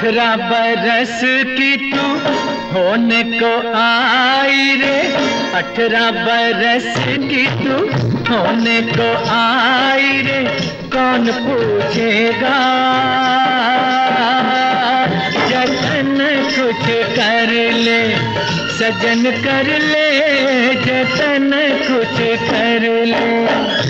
अठारह बरस की तू होने को आई रे। अठारह बरस की तू होने को आई रे। कौन पूछेगा? जतन कुछ कर ले, सजन कर ले, जतन कुछ कर ले।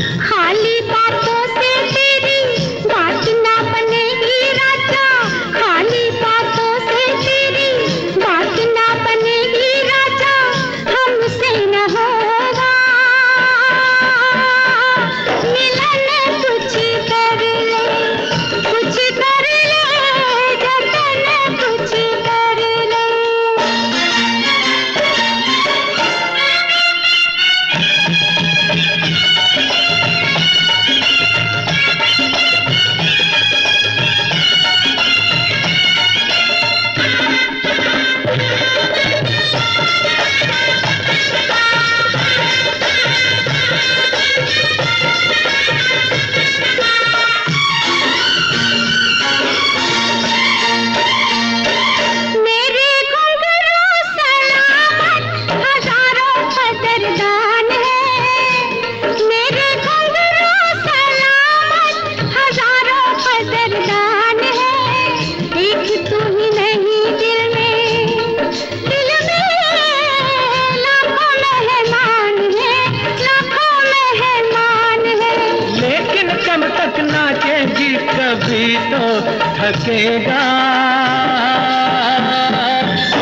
थकेगा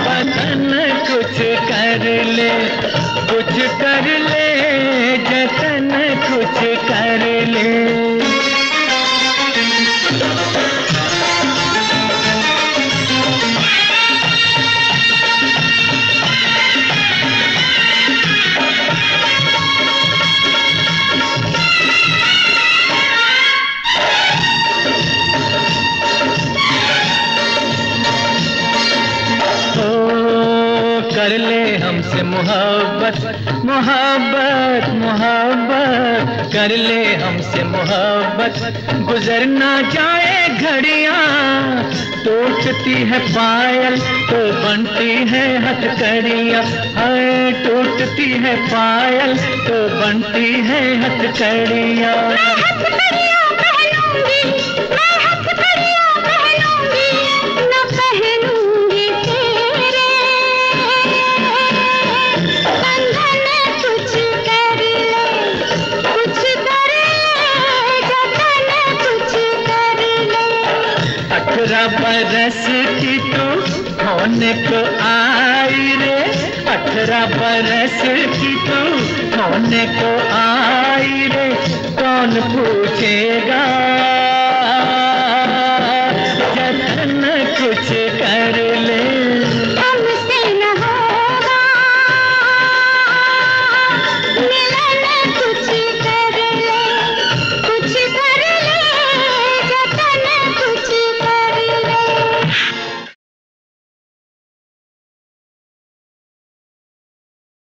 बदन कुछ कर ले कुछ कर ले जतन कुछ कर ले। कर ले हमसे मोहब्बत मोहब्बत मोहब्बत। कर ले हमसे मोहब्बत गुजरना जाए घड़ियाँ। टूटती है पायल तो बनती है हथकड़ियाँ। हाय, टूटती है पायल तो बनती है हथकड़ियाँ। अठारह बरस की तू होने को आई रे? अठारह बरस की तू होने को आई रे? कौन पूछेगा?